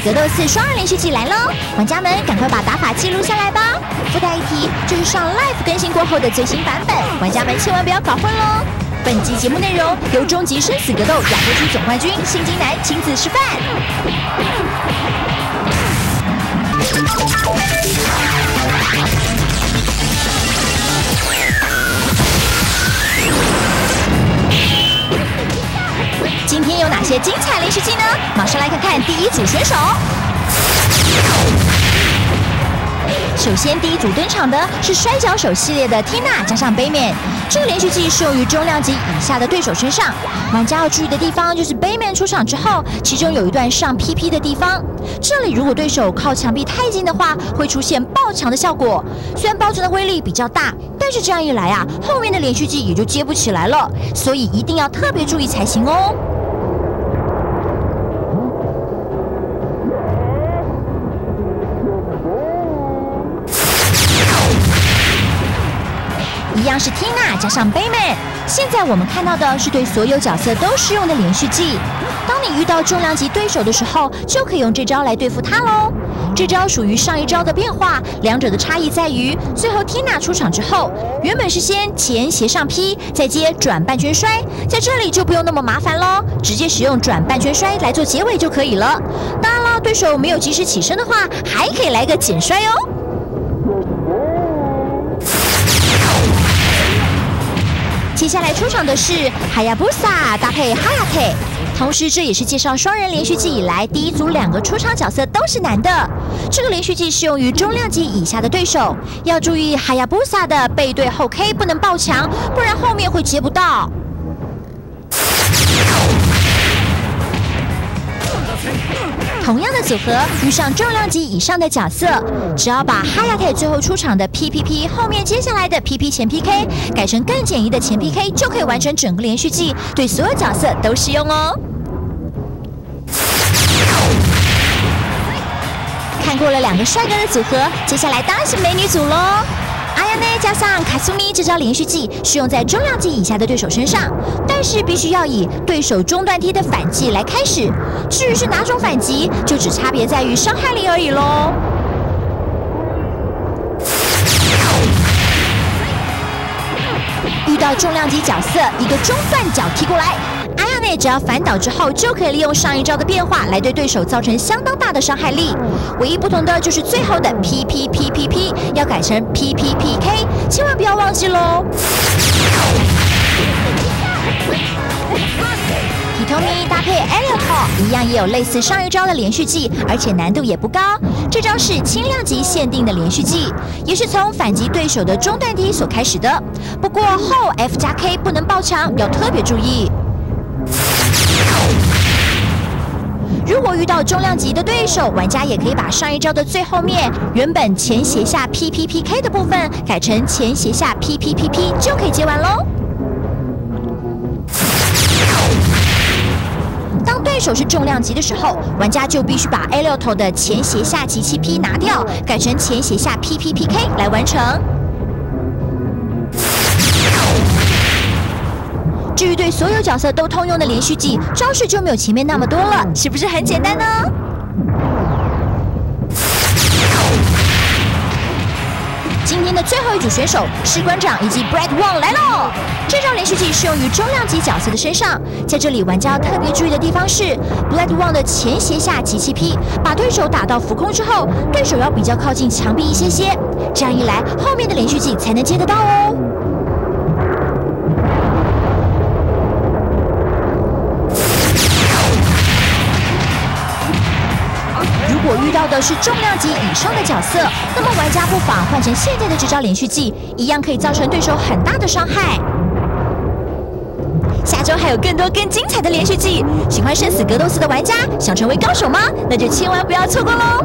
格斗四双人连续剧来喽！玩家们赶快把打法记录下来吧。附带一提，这是上 Live 更新过后的最新版本，玩家们千万不要搞混喽。本集节目内容由终极生死格斗亚洲区总冠军辛金男亲自示范。今天有哪些精彩连续剧呢？马上来看第一组选手。首先，第一组登场的是摔跤手系列的 Tina 加上 Bam。这个连续技适用于重量级以下的对手身上。玩家要注意的地方就是 Bam 出场之后，其中有一段上 PP 的地方。这里如果对手靠墙壁太近的话，会出现爆墙的效果。虽然爆墙的威力比较大，但是这样一来啊，后面的连续技也就接不起来了。所以一定要特别注意才行哦。一样是 Tina 加上 Bayman。现在我们看到的是对所有角色都适用的连续技。当你遇到重量级对手的时候，就可以用这招来对付他喽。这招属于上一招的变化，两者的差异在于，最后 Tina 出场之后，原本是先前斜上劈，再接转半圈摔，在这里就不用那么麻烦喽，直接使用转半圈摔来做结尾就可以了。当然了，对手没有及时起身的话，还可以来个减摔哦。接下来出场的是哈亚布萨搭配哈亚特，同时这也是介绍双人连续剧以来第一组两个出场角色都是男的。这个连续剧适用于中量级以下的对手，要注意哈亚布萨的背对后 K 不能爆墙，不然后面会接不到。同样的组合遇上重量级以上的角色，只要把哈亚特最后出场的 PPP 后面接下来的 PP 前 PK 改成更简易的前 PK，就可以完成整个连续剧，对所有角色都适用哦。看过了两个帅哥的组合，接下来当然是美女组喽。阿亚内加上卡苏米这招连续技适用在重量级以下的对手身上，但是必须要以对手中段踢的反击来开始。至于是哪种反击，就只差别在于伤害力而已喽。遇到重量级角色，一个中段脚踢过来。只要反倒之后，就可以利用上一招的变化来对对手造成相当大的伤害力。唯一不同的就是最后的 P P P P P 要改成 P P P K，千万不要忘记喽。Hitomi 搭配 Elliot 一样也有类似上一招的连续技，而且难度也不高。这招是轻量级限定的连续技，也是从反击对手的中段踢所开始的。不过后 F 加 K 不能爆墙，要特别注意。如果遇到重量级的对手，玩家也可以把上一招的最后面原本前斜下 P P P K 的部分改成前斜下 P P P P，就可以接完喽。当对手是重量级的时候，玩家就必须把 A 六头的前斜下极气 P 拿掉，改成前斜下 P P P K 来完成。至于对所有角色都通用的连续技，招式就没有前面那么多了，是不是很简单呢？今天的最后一组选手，士官长以及 Brad Wong 来喽！这招连续技适用于重量级角色的身上，在这里玩家要特别注意的地方是，Brad Wong 的前斜下极气劈，把对手打到浮空之后，对手要比较靠近墙壁一些些，这样一来，后面的连续技才能接得到哦。要的是重量级以上的角色，那么玩家不妨换成现在的这招连续技，一样可以造成对手很大的伤害。下周还有更多更精彩的连续技，喜欢生死格斗四的玩家想成为高手吗？那就千万不要错过喽！